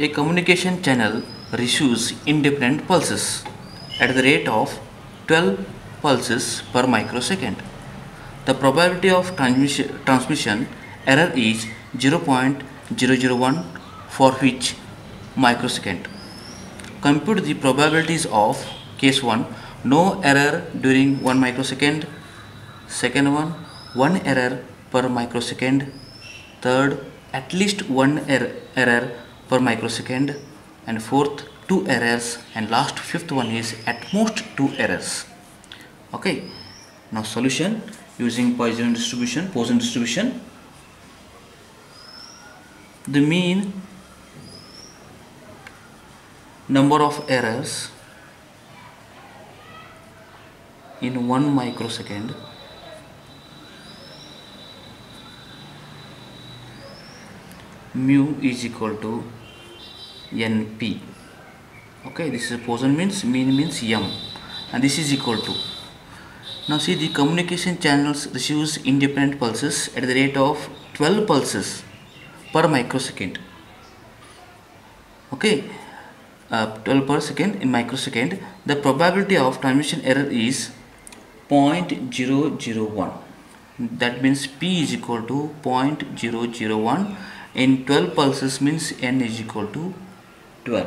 A communication channel receives independent pulses at the rate of 12 pulses per microsecond. The probability of transmission, error is 0.001 for each microsecond. Compute the probabilities of case 1 no error during 1 microsecond, second one 1 error per microsecond, third at least 1 er- error per microsecond. And fourth 2 errors. And last fifth one is at most 2 errors. Okay. Now solution using Poisson distribution Poisson distribution. The mean number of errors in 1 microsecond mu is equal to np okay this is Poisson means mean means m and this is equal to. Now see the communication channels receives independent pulses at the rate of 12 pulses per microsecond. Okay uh, 12 per second in microsecond the probability of transmission error is 0.001 that means p is equal to 0.001 in 12 pulses means n is equal to 12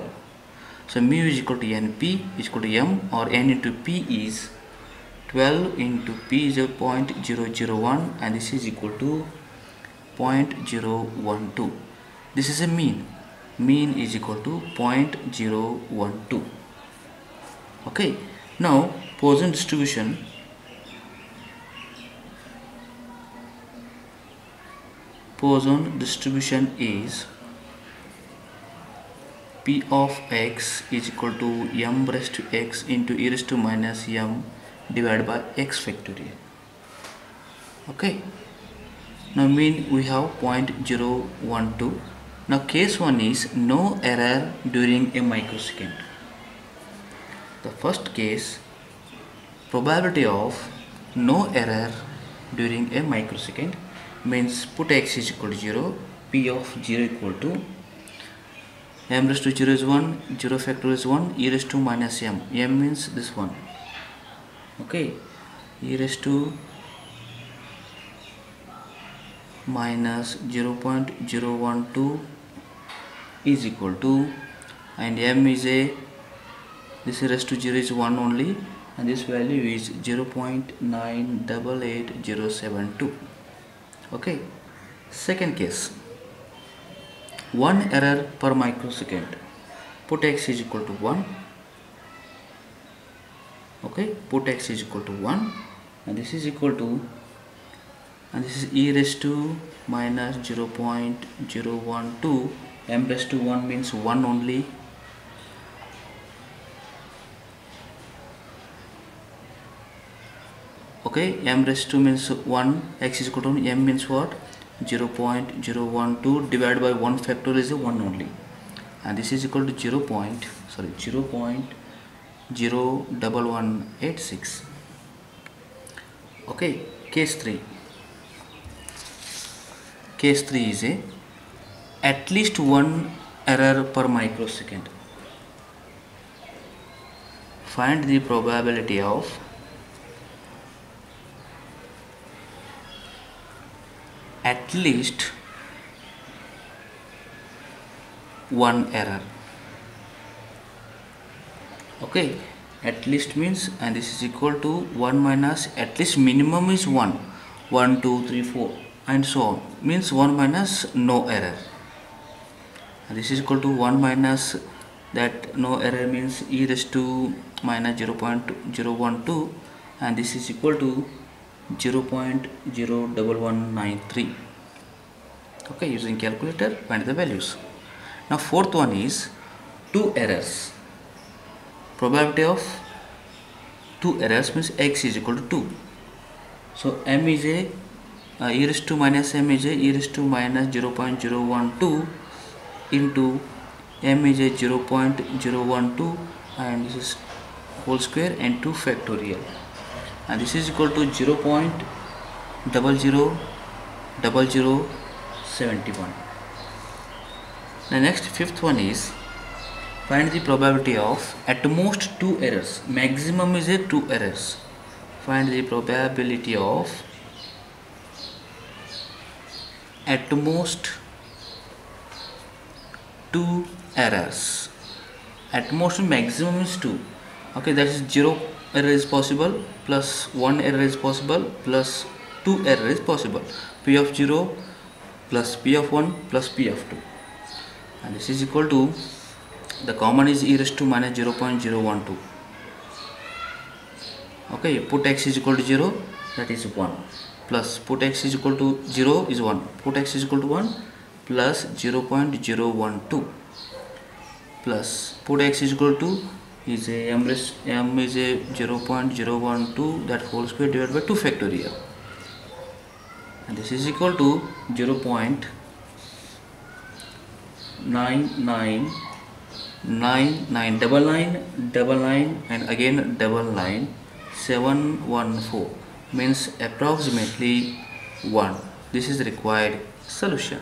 so mu is equal to np is equal to m or n into p is 12 into p is a 0.001 and this is equal to 0.012 this is a mean. Mean is equal to 0.012 okay. Now Poisson distribution. Poisson distribution is p of x is equal to m raised to x into e raised to minus m divided by x factorial okay. Now mean we have 0.012 now case 1 is no error during a microsecond. The first case probability of no error during a microsecond means put x is equal to 0 p of 0 equal to m raised to 0 is 1 0 factor is 1 e raised to minus m. M means this one. Okay? E raised to minus 0.012 is equal to and m is a this is raised to 0 is 1 only and this value is 0.988072 okay? Second case one error per microsecond. Put x is equal to 1 okay put x is equal to 1 and this is equal to and this is e raised to minus 0.012 m raised to 1 means 1 only. Okay m raised to means 1 x is equal to m means what 0.012 divided by 1 factorial is a 1 only. And this is equal to 0. Point, sorry 0 0.01186 okay case 3 case 3 is a at least one error per microsecond. Find the probability of at least one error. Okay at least means and this is equal to 1 minus at least minimum is 1 1 2 3 4 and so on. Means 1 minus no error. And this is equal to 1 minus that no error means e raised to minus 0.012 and this is equal to 0.01193 okay using calculator find the values. Now fourth one is two errors. Probability of two errors means x is equal to 2 so m is a uh, e raised to minus m is a e raised to minus 0.012 into m is a 0.012 and this is whole square and 2 factorial. And this is equal to 0 0.000071 the next fifth one is find the probability of at most two errors. Maximum is a two errors. Find the probability of at most two errors. At most maximum is 2 okay that is 0 error is possible plus 1 error is possible plus 2 error is possible. P of 0 plus p of 1 plus p of 2 and this is equal to the common is e raised to minus 0.012 okay put x is equal to 0 that is 1 plus put x is equal to 0 is 1 put x is equal to 1 plus 0.012 plus put x is equal to is a m, m is a 0.012 that whole square divided by 2 factorial and this is equal to 0 0.9999 double nine double nine and again double nine. 714 means approximately 1 this is required solution